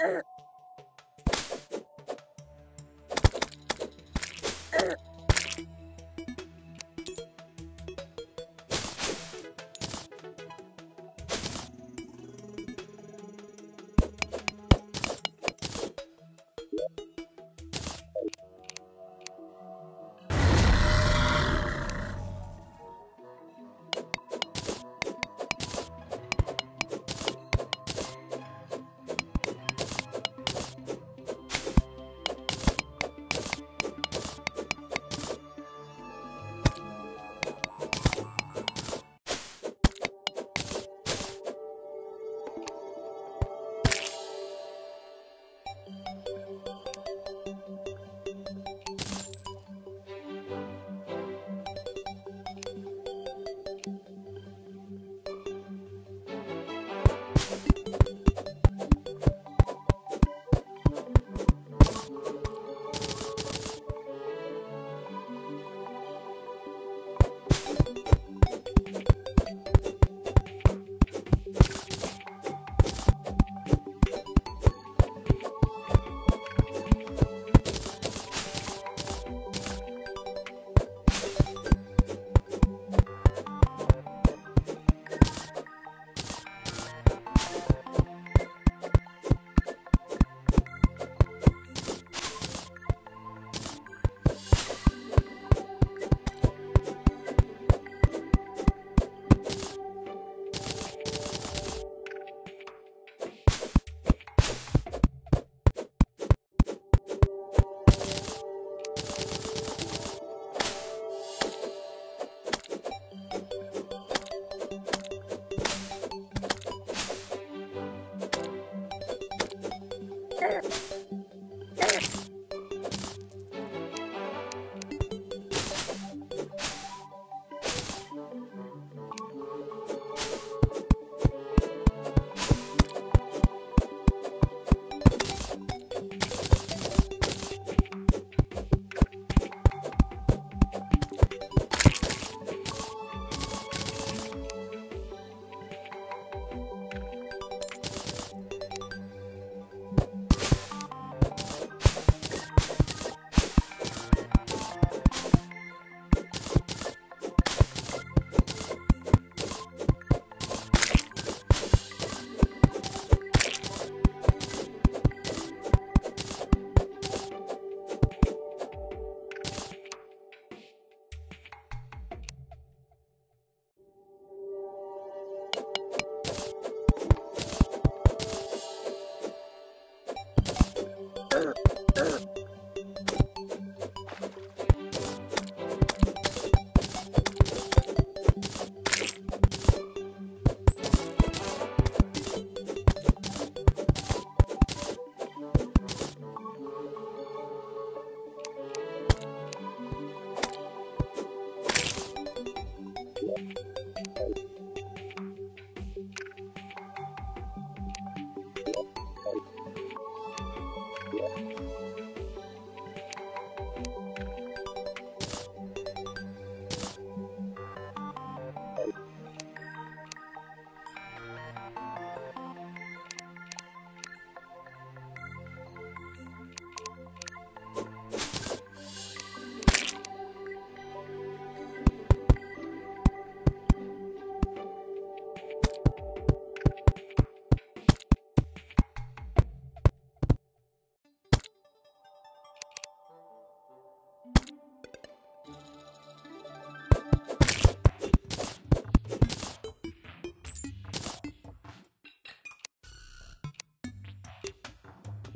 Er.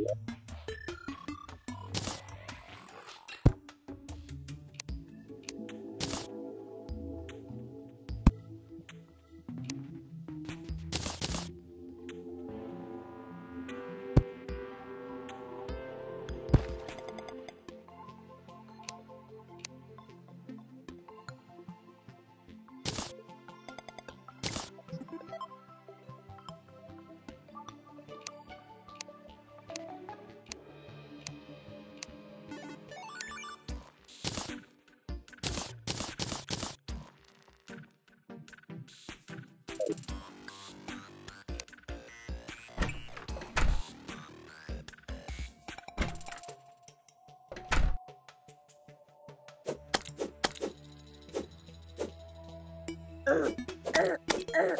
Yeah. Err!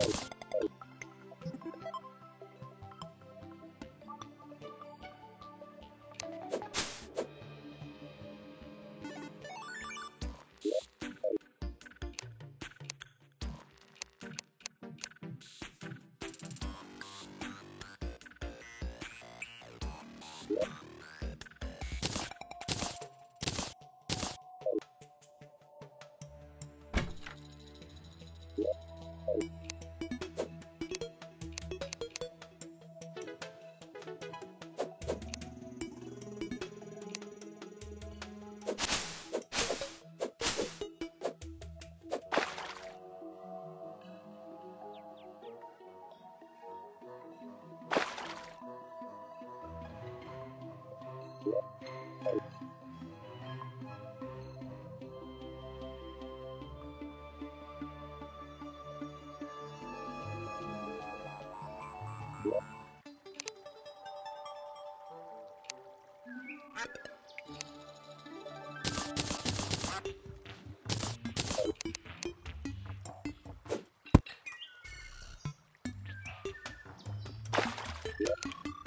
Er Yeah.